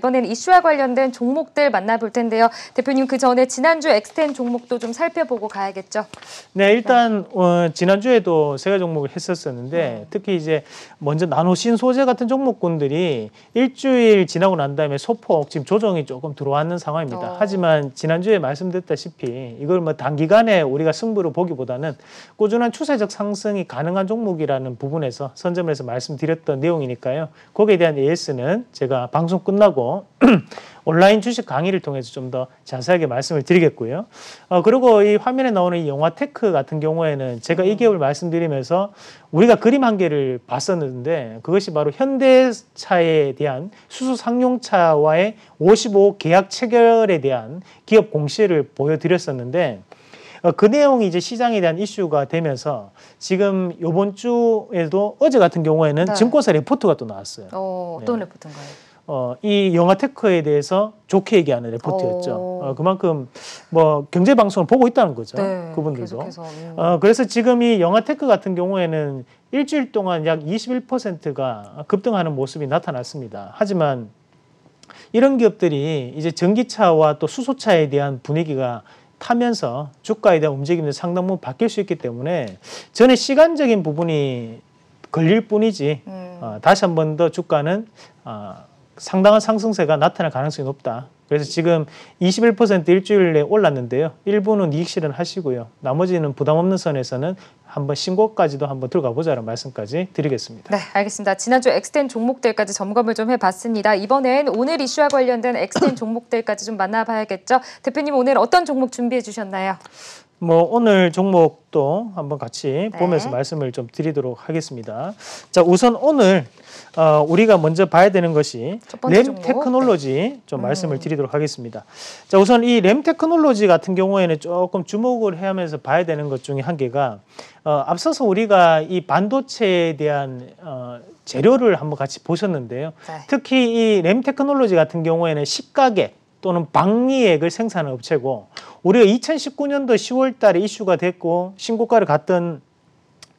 이번에는 이슈와 관련된 종목들 만나볼 텐데요. 대표님 그 전에 지난주 엑스텐 종목도 좀 살펴보고 가야겠죠. 네, 일단 어, 지난주에도 세 가지 종목을 했었었는데 네. 특히 이제 먼저 나노 신 소재 같은 종목군들이 일주일 지나고 난 다음에 소폭 지금 조정이 조금 들어왔는 상황입니다. 어. 하지만 지난주에 말씀드렸다시피 이걸 뭐 단기간에 우리가 승부를 보기보다는 꾸준한 추세적 상승이 가능한 종목이라는 부분에서 선점을 해서 말씀드렸던 내용이니까요. 거기에 대한 AS는 제가 방송 끝나고 온라인 주식 강의를 통해서 좀 더 자세하게 말씀을 드리겠고요. 어, 그리고 이 화면에 나오는 이 영화 테크 같은 경우에는 제가 이 기업을 말씀드리면서 우리가 그림 한 개를 봤었는데 그것이 바로 현대차에 대한 수소 상용차와의 55 계약 체결에 대한 기업 공시를 보여드렸었는데 어, 그 내용이 이제 시장에 대한 이슈가 되면서 지금 요번 주에도 어제 같은 경우에는 네. 증권사 레포트가 또 나왔어요. 어, 어떤 네. 레포트인가요? 어, 이 영화 테크에 대해서 좋게 얘기하는 레포트였죠. 오. 어, 그만큼 뭐 경제 방송을 보고 있다는 거죠. 네, 그분들도. 계속해서, 음. 어, 그래서 지금 이 영화 테크 같은 경우에는 일주일 동안 약 21%가 급등하는 모습이 나타났습니다. 하지만 이런 기업들이 이제 전기차와 또 수소차에 대한 분위기가 타면서 주가에 대한 움직임이 상당 부분 바뀔 수 있기 때문에 전에 시간적인 부분이 걸릴 뿐이지 음. 어, 다시 한 번 더 주가는 어, 상당한 상승세가 나타날 가능성이 높다. 그래서 지금 21% 일주일 내에 올랐는데요. 일부는 이익 실현 하시고요. 나머지는 부담 없는 선에서는 한번 신고까지도 한번 들어가 보자는 말씀까지 드리겠습니다. 네, 알겠습니다. 지난주 엑스텐 종목들까지 점검을 좀 해봤습니다. 이번엔 오늘 이슈와 관련된 엑스텐 종목들까지 좀 만나봐야겠죠. 대표님 오늘 어떤 종목 준비해 주셨나요? 뭐 오늘 종목도 한번 같이 네. 보면서 말씀을 좀 드리도록 하겠습니다. 자, 우선 오늘 어, 우리가 먼저 봐야 되는 것이 램 종목. 테크놀로지 좀 음. 말씀을 드리도록 하겠습니다. 자, 우선 이 램 테크놀로지 같은 경우에는 조금 주목을 해야면서 봐야 되는 것 중에 한 개가 어, 앞서서 우리가 이 반도체에 대한 어, 재료를 한번 같이 보셨는데요. 네. 특히 이 램 테크놀로지 같은 경우에는 식각액 또는 방리액을 생산하는 업체고 우리가 2019년도 10월 달에 이슈가 됐고 신고가를 갔던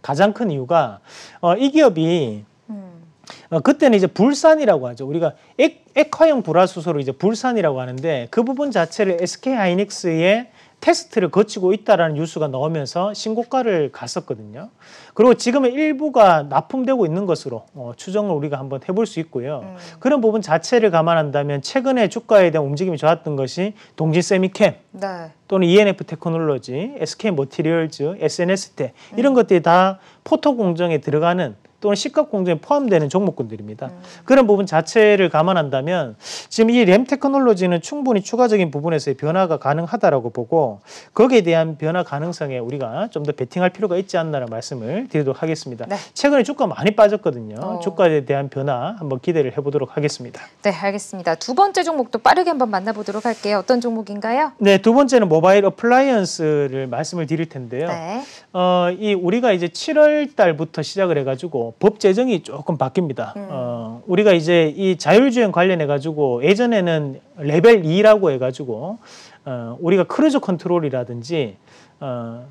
가장 큰 이유가 어, 이 기업이 음. 어, 그때는 이제 불산이라고 하죠. 우리가 액, 액화형 불화수소로 이제 불산이라고 하는데 그 부분 자체를 SK 하이닉스의 테스트를 거치고 있다라는 뉴스가 나오면서 신고가를 갔었거든요. 그리고 지금은 일부가 납품되고 있는 것으로 어, 추정을 우리가 한번 해볼 수 있고요. 음. 그런 부분 자체를 감안한다면 최근에 주가에 대한 움직임이 좋았던 것이 동진 세미캠 네. 또는 ENF 테크놀로지, SK 머티리얼즈, S&S텍 음. 이런 것들이 다 포토 공정에 들어가는 또는 식각 공정에 포함되는 종목군들입니다. 음. 그런 부분 자체를 감안한다면 지금 이 램 테크놀로지는 충분히 추가적인 부분에서의 변화가 가능하다라고 보고 거기에 대한 변화 가능성에 우리가 좀 더 베팅할 필요가 있지 않나라는 말씀을 드리도록 하겠습니다. 네. 최근에 주가 많이 빠졌거든요. 어. 주가에 대한 변화 한번 기대를 해보도록 하겠습니다. 네, 알겠습니다. 두 번째 종목도 빠르게 한번 만나보도록 할게요. 어떤 종목인가요? 네, 두 번째는 모바일 어플라이언스를 말씀을 드릴 텐데요. 네. 어, 이 우리가 이제 7월 달부터 시작을 해가지고 법 제정이 조금 바뀝니다. 음. 어, 우리가 이제 이 자율주행 관련해 가지고 예전에는 레벨 2라고 해 가지고 어, 우리가 cruise control이라든지 어,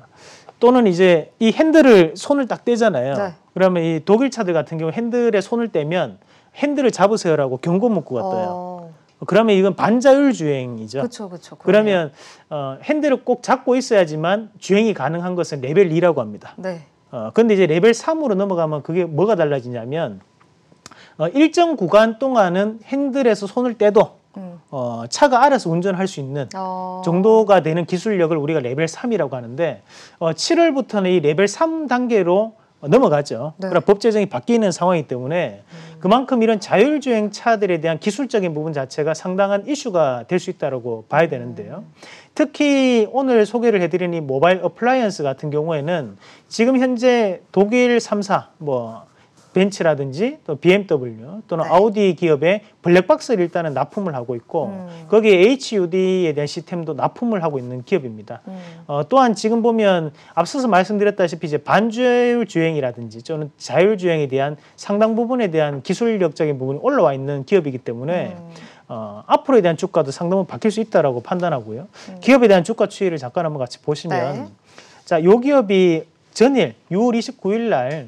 또는 이제 이 핸들을 손을 딱 떼잖아요. 네. 그러면 이 독일 차들 같은 경우 핸들에 손을 떼면 핸들을 잡으세요라고 경고 문구가 떠요. 어, 그러면 이건 반자율 주행이죠. 그렇죠, 그렇죠. 그러면 어, 핸들을 꼭 잡고 있어야지만 주행이 가능한 것은 레벨 2라고 합니다. 네. 어, 근데 이제 레벨 3으로 넘어가면 그게 뭐가 달라지냐면 어, 일정 구간 동안은 핸들에서 손을 떼도 음. 어, 차가 알아서 운전할 수 있는 어. 정도가 되는 기술력을 우리가 레벨 3이라고 하는데 어, 7월부터는 이 레벨 3 단계로 넘어가죠. 네. 그러나 법 제정이 바뀌는 상황이기 때문에 그만큼 이런 자율주행 차들에 대한 기술적인 부분 자체가 상당한 이슈가 될 수 있다고 봐야 되는데요. 특히 오늘 소개를 해드린 이 모바일 어플라이언스 같은 경우에는 지금 현재 독일 3사 뭐 벤츠라든지 또 BMW 또는 네. 아우디 기업의 블랙박스를 일단은 납품을 하고 있고 음. 거기에 HUD에 대한 시스템도 납품을 하고 있는 기업입니다. 음. 어, 또한 지금 보면 앞서서 말씀드렸다시피 이제 반자율 주행이라든지 또는 자율 주행에 대한 상당 부분에 대한 기술력적인 부분이 올라와 있는 기업이기 때문에 음. 어, 앞으로에 대한 주가도 상당 부분 바뀔 수 있다라고 판단하고요. 음. 기업에 대한 주가 추이를 잠깐 한번 같이 보시면 네. 자, 요 기업이 전일 6월 29일 날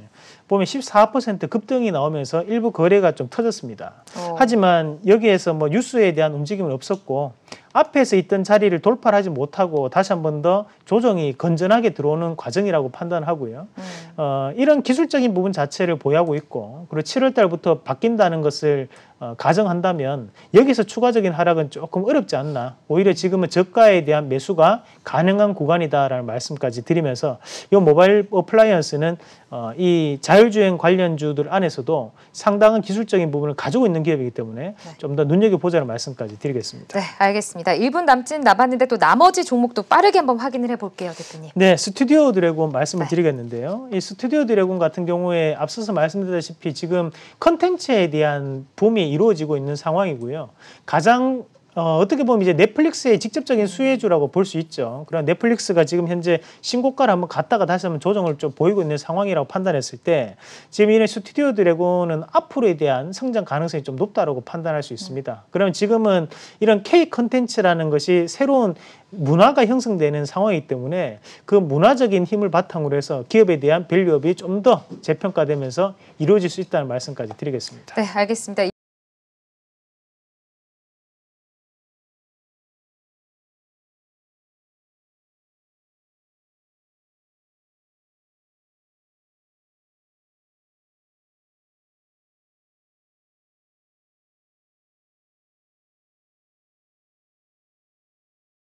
보면 14% 급등이 나오면서 일부 거래가 좀 터졌습니다. 어. 하지만 여기에서 뭐 뉴스에 대한 움직임은 없었고 앞에서 있던 자리를 돌파를 하지 못하고 다시 한 번 더 조정이 건전하게 들어오는 과정이라고 판단하고요. 음. 어, 이런 기술적인 부분 자체를 보유하고 있고 그리고 7월 달부터 바뀐다는 것을 어, 가정한다면 여기서 추가적인 하락은 조금 어렵지 않나. 오히려 지금은 저가에 대한 매수가 가능한 구간이다라는 말씀까지 드리면서 이 모바일 어플라이언스는 어, 이 자율주행 관련주들 안에서도 상당한 기술적인 부분을 가지고 있는 기업이기 때문에 좀더 눈여겨보자는 말씀까지 드리겠습니다. 네, 알겠습니다. 1분 남짓 남았는데 또 나머지 종목도 빠르게 한번 확인을 해볼게요, 대표님. 네, 스튜디오 드래곤 말씀을 네. 드리겠는데요. 이 스튜디오 드래곤 같은 경우에 앞서서 말씀드렸다시피 지금 컨텐츠에 대한 붐이 이루어지고 있는 상황이고요. 가장 어, 어떻게 보면 이제 넷플릭스의 직접적인 수혜주라고 볼 수 있죠. 그런 넷플릭스가 지금 현재 신고가를 한번 갔다가 다시 한번 조정을 좀 보이고 있는 상황이라고 판단했을 때 지금 이런 스튜디오 드래곤은 앞으로에 대한 성장 가능성이 좀 높다라고 판단할 수 있습니다. 그러면 지금은 이런 K 컨텐츠라는 것이 새로운 문화가 형성되는 상황이기 때문에 그 문화적인 힘을 바탕으로 해서 기업에 대한 value up이 좀 더 재평가되면서 이루어질 수 있다는 말씀까지 드리겠습니다. 네, 알겠습니다.